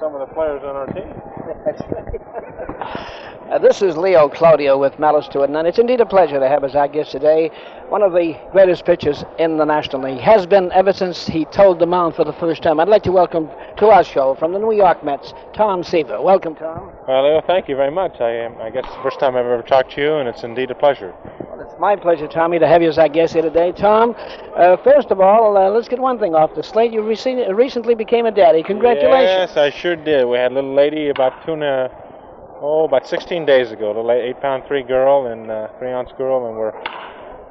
some of the players on our team. Uh, this is Leo Cloutier with Malice to It, and it's indeed a pleasure to have as our guest today one of the greatest pitchers in the National League. Has been ever since he told the mound for the first time. I'd like to welcome to our show from the New York Mets, Tom Seaver. Welcome, Tom. Well, Leo, thank you very much. I, um, I guess it's the first time I've ever talked to you, and it's indeed a pleasure. My pleasure, Tommy, to have you as our guest here today. Tom, uh, first of all, uh, let's get one thing off the slate. You rec- recently became a daddy. Congratulations. Yes, I sure did. We had a little lady about two and a, oh, about 16 days ago, a little eight pound three girl and uh, three ounce girl, and we're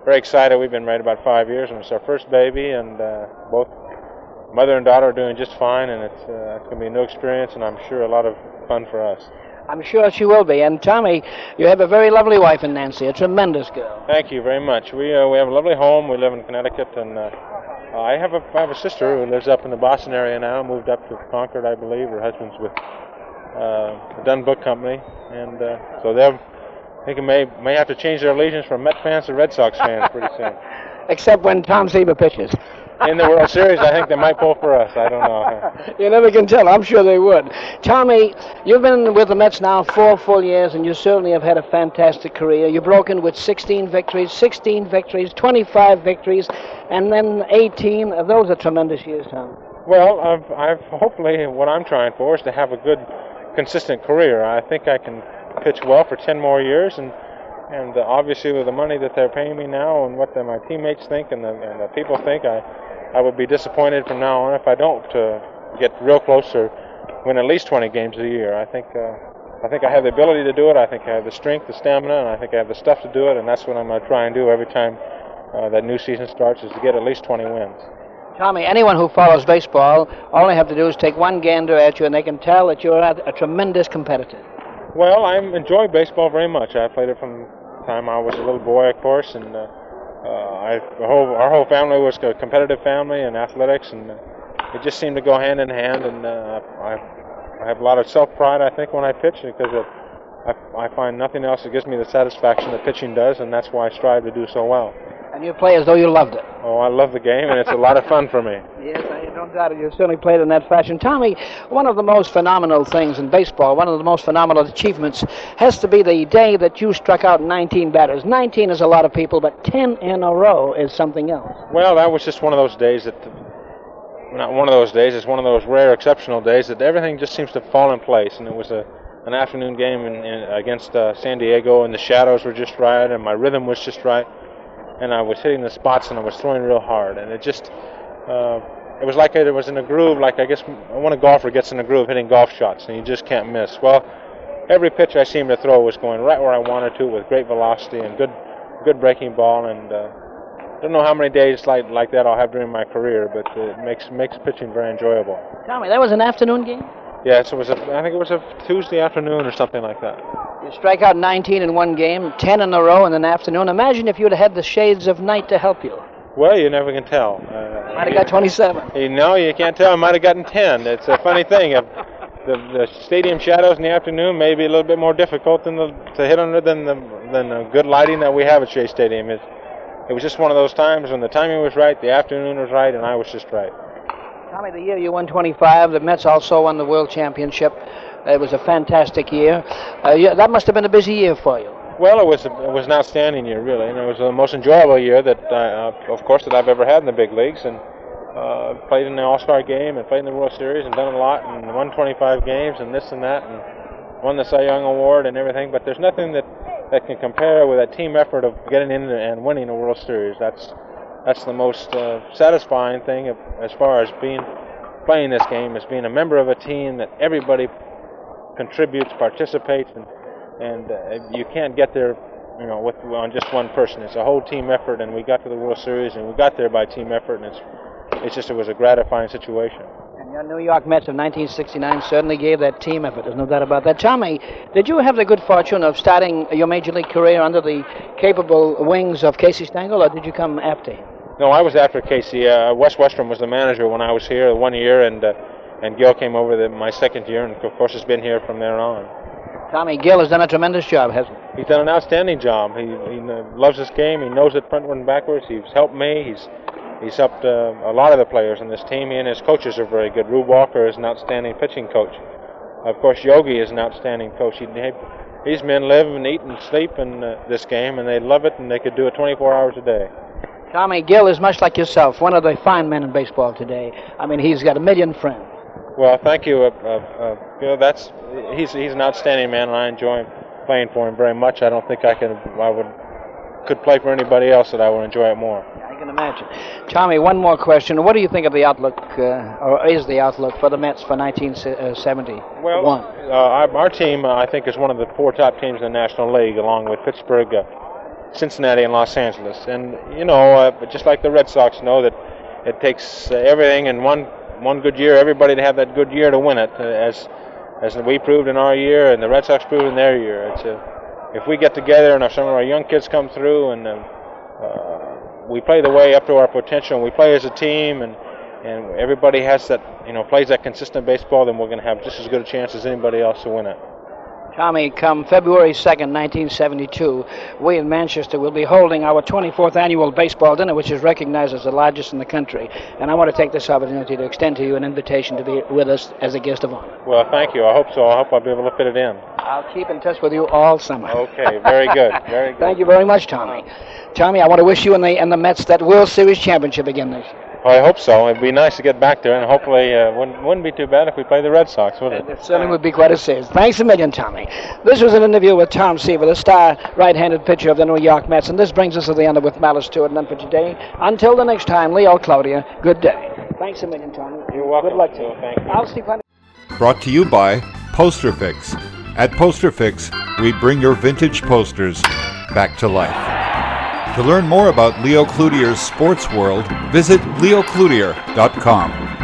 very excited. We've been married about five years, and it's our first baby, and uh, both mother and daughter are doing just fine, and it's, uh, it's going to be a new experience, and I'm sure a lot of fun for us. I'm sure she will be. And Tommy, you have a very lovely wife in Nancy, a tremendous girl. Thank you very much. We uh, we have a lovely home. We live in Connecticut, and uh, I have a I have a sister who lives up in the Boston area now. Moved up to Concord, I believe. Her husband's with uh, the Dunn Book Company, and uh, so they'll I think may may have to change their allegiance from Met fans to Red Sox fans pretty soon. Except when Tom Seaver pitches. In the World Series, I think they might pull for us. I don't know. you never can tell. I'm sure they would. Tommy, you've been with the Mets now four full years, and you certainly have had a fantastic career. You've broken with 16 victories, 16 victories, 25 victories, and then 18. Those are tremendous years, Tom. Well, I've, I've hopefully what I'm trying for is to have a good, consistent career. I think I can pitch well for 10 more years, and and obviously with the money that they're paying me now and what the, my teammates think and the, and the people think, I I would be disappointed from now on if I don't uh, get real close or win at least 20 games a year. I think uh, I think I have the ability to do it. I think I have the strength, the stamina, and I think I have the stuff to do it. And that's what I'm going to try and do every time uh, that new season starts is to get at least 20 wins. Tommy, anyone who follows baseball, all they have to do is take one gander at you, and they can tell that you're a tremendous competitor. Well, I enjoy baseball very much. I played it from the time I was a little boy, of course, and uh, uh, I, whole, our whole family was a competitive family in athletics, and uh, it just seemed to go hand in hand. And uh, I, I have a lot of self pride, I think, when I pitch because it, I, I find nothing else that gives me the satisfaction that pitching does, and that's why I strive to do so well. And you play as though you loved it. Oh, I love the game, and it's a lot of fun for me. Yes, I don't doubt it. You certainly played in that fashion. Tommy, one of the most phenomenal things in baseball, one of the most phenomenal achievements, has to be the day that you struck out 19 batters. 19 is a lot of people, but 10 in a row is something else. Well, that was just one of those days that. Not one of those days. It's one of those rare, exceptional days that everything just seems to fall in place, and it was a an afternoon game in, in, against uh, San Diego, and the shadows were just right, and my rhythm was just right and I was hitting the spots and I was throwing real hard, and it just uh, it was like it was in a groove. Like I guess when a golfer gets in a groove hitting golf shots, and you just can't miss. Well, every pitch I seemed to throw was going right where I wanted to, with great velocity and good good breaking ball, and uh, I don't know how many days like like that I'll have during my career, but it makes makes pitching very enjoyable. Me, that was an afternoon game. Yes, it was. A, I think it was a Tuesday afternoon or something like that. You strike out 19 in one game, 10 in a row in an afternoon. Imagine if you'd had the shades of night to help you. Well, you never can tell. Uh, might have got 27. You know, you can't tell. I might have gotten 10. It's a funny thing. If the, the stadium shadows in the afternoon may be a little bit more difficult than the, to hit under than the than the good lighting that we have at Shea Stadium. It, it was just one of those times when the timing was right, the afternoon was right, and I was just right. Tommy, the year you won 25, the Mets also won the World Championship. It was a fantastic year. Uh, yeah, that must have been a busy year for you. Well, it was it was an outstanding year, really, and it was the most enjoyable year that, uh, of course, that I've ever had in the big leagues, and uh, played in the All-Star game and played in the World Series and done a lot and won 25 games and this and that and won the Cy Young Award and everything. But there's nothing that that can compare with that team effort of getting in and winning a World Series. That's that's the most uh, satisfying thing as far as being playing this game is being a member of a team that everybody contributes, participates, and and uh, you can't get there, you know, with on just one person. It's a whole team effort, and we got to the World Series, and we got there by team effort, and it's it's just it was a gratifying situation. And your New York Mets of 1969 certainly gave that team effort. There's no doubt about that. Tommy, did you have the good fortune of starting your major league career under the capable wings of Casey Stengel, or did you come after him? No, I was after Casey. Uh, Wes Westrum was the manager when I was here one year, and uh, and Gil came over the, my second year, and of course has been here from there on. Tommy Gil has done a tremendous job, hasn't he? He's done an outstanding job. He, he loves this game. He knows it frontward and backwards. He's helped me. He's he's helped uh, a lot of the players on this team. He and his coaches are very good. Rube Walker is an outstanding pitching coach. Of course, Yogi is an outstanding coach. He, these men live and eat and sleep in uh, this game, and they love it, and they could do it 24 hours a day. Tommy Gil is much like yourself, one of the fine men in baseball today. I mean, he's got a million friends. Well, thank you. Uh, uh, uh, you know, that's he's he's an outstanding man, and I enjoy playing for him very much. I don't think I could I would could play for anybody else that I would enjoy it more. I can imagine. Tommy, one more question. What do you think of the outlook, uh, or is the outlook for the Mets for 1970? Well, uh, our, our team, uh, I think, is one of the four top teams in the National League, along with Pittsburgh, uh, Cincinnati, and Los Angeles. And you know, uh, just like the Red Sox know that it takes uh, everything in one one good year, everybody to have that good year to win it, as as we proved in our year, and the Red Sox proved in their year. It's a if we get together and if some of our young kids come through and uh, uh, we play the way up to our potential and we play as a team and and everybody has that you know plays that consistent baseball, then we're going to have just as good a chance as anybody else to win it. Tommy, come February 2nd, 1972, we in Manchester will be holding our 24th annual baseball dinner, which is recognized as the largest in the country. And I want to take this opportunity to extend to you an invitation to be with us as a guest of honor. Well, thank you. I hope so. I hope I'll be able to fit it in. I'll keep in touch with you all summer. Okay, very good. Very good. thank you very much, Tommy. Tommy, I want to wish you and the, and the Mets that World Series championship again this year. Well, I hope so. It'd be nice to get back there, and hopefully, uh, wouldn't, wouldn't be too bad if we play the Red Sox, would it? It certainly would be quite a series. Thanks a million, Tommy. This was an interview with Tom Seaver, the star right-handed pitcher of the New York Mets, and this brings us to the end of with Malice Stewart. And then for today, until the next time, Leo Cloutier, good day. Thanks a million, Tommy. You're welcome. Good luck to you. Thank you. I'll see plenty. Brought to you by Posterfix. At Posterfix, we bring your vintage posters back to life. To learn more about Leo Cloutier's sports world, visit leocloutier.com.